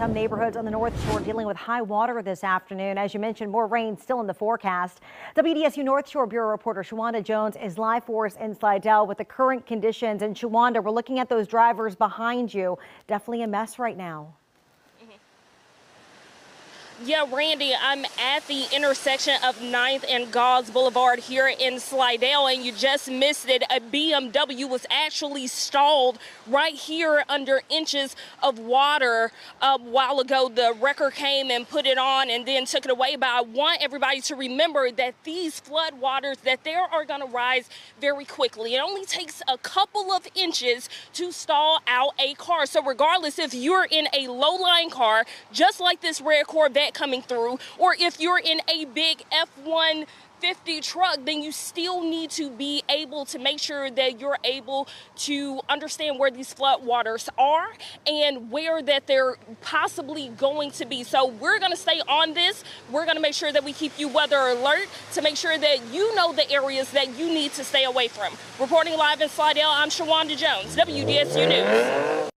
some neighborhoods on the North Shore dealing with high water this afternoon. As you mentioned, more rain still in the forecast. WDSU North Shore Bureau reporter Shawanda Jones is live for us in Slidell with the current conditions. And Shawanda, we're looking at those drivers behind you. Definitely a mess right now. Yeah, Randy, I'm at the intersection of 9th and Gause Boulevard here in Slidell, and you just missed it. A BMW was actually stalled right here under inches of water a while ago. The wrecker came and put it on and then took it away. But I want everybody to remember that these flood waters, that they are going to rise very quickly. It only takes a couple of inches to stall out a car. So regardless if you're in a low-lying car, just like this red Corvette, coming through, or if you're in a big F-1 50 truck, then you still need to be able to make sure that you're able to understand where these flood waters are and where that they're possibly going to be. So we're going to stay on this. We're going to make sure that we keep you weather alert to make sure that you know the areas that you need to stay away from. Reporting live in Slidell, I'm Shawanda Jones, WDSU News.